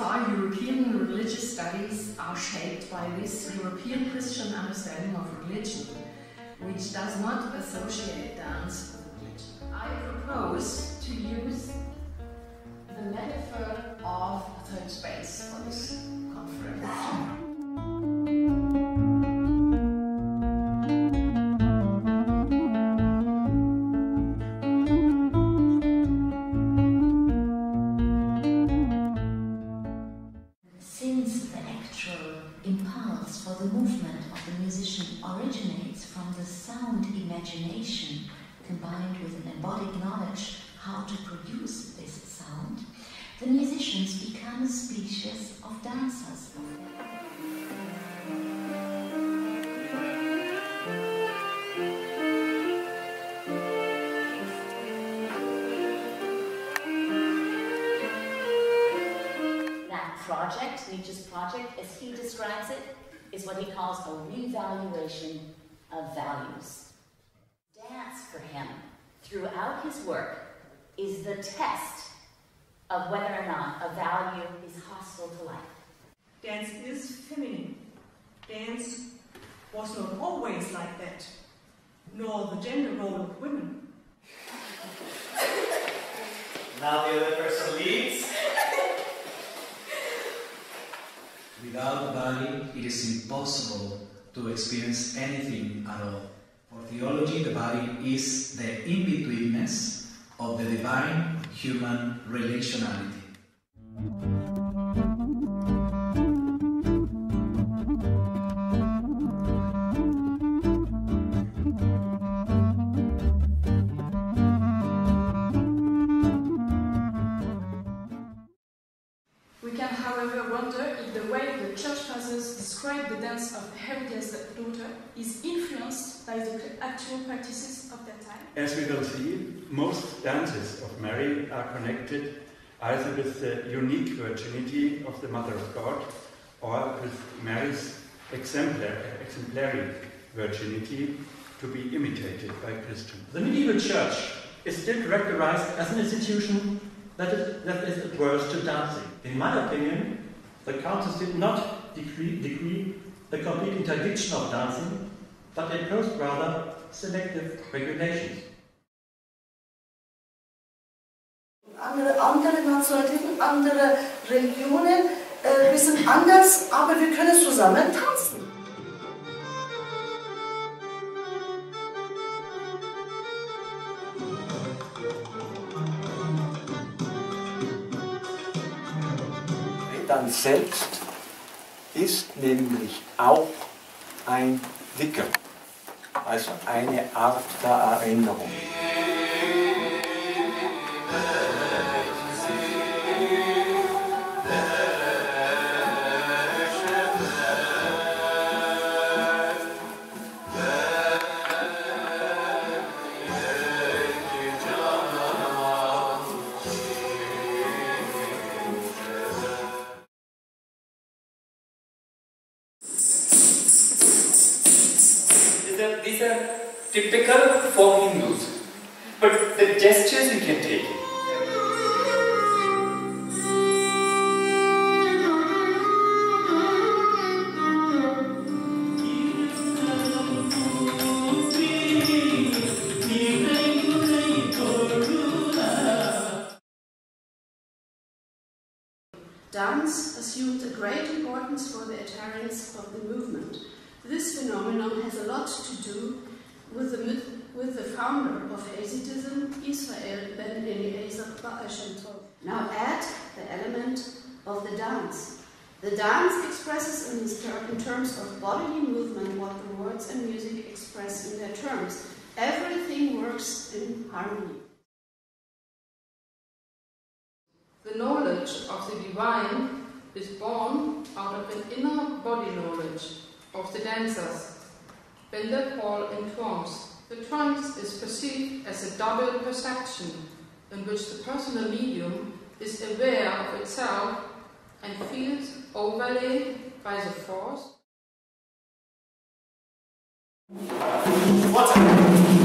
Far, European religious studies are shaped by this European Christian understanding of religion, which does not associate dance with religion. I propose to use the metaphor of third space for this conference. Sound imagination combined with an embodied knowledge how to produce this sound, the musicians become a species of dancers. That project, Nietzsche's project, as he describes it, is what he calls a revaluation of values. Dance for him, throughout his work, is the test of whether or not a value is hostile to life. Dance is feminine. Dance was not always like that, nor the gender role of women. Now the other person leads. Without the body, it is impossible to experience anything at all. For theology, the body is the in-betweenness of the divine human relationality. Church fathers describe the dance of Herodias' daughter is influenced by the actual practices of that time. As we will see, most dances of Mary are connected either with the unique virginity of the Mother of God or with Mary's exemplar, exemplary virginity to be imitated by Christians. The medieval church is still characterized as an institution that is, that is adverse to dancing. In my opinion, the councils did not decree, decree the complete interdiction of dancing, but imposed rather selective regulations. andere, andere Nationalitäten, andere Religionen. Äh, wir sind anders, aber wir können zusammen tanzen. Dann selbst ist nämlich auch ein Wickel, also eine Art der Erinnerung. Are typical folk Hindus, but the gestures you can take. Dance assumed a great importance for the adherents of the movement. This phenomenon has a lot to do with the, myth- with the founder of Hasidism, Israel ben Eliezer Baal Shem Tov. Now add the element of the dance. The dance expresses in, this ter- in terms of bodily movement what the words and music express in their terms. Everything works in harmony. The knowledge of the divine is born out of an inner body knowledge of the dancers. when Bender Paul informs the trance is perceived as a double perception in which the personal medium is aware of itself and feels overlaid by the force. What?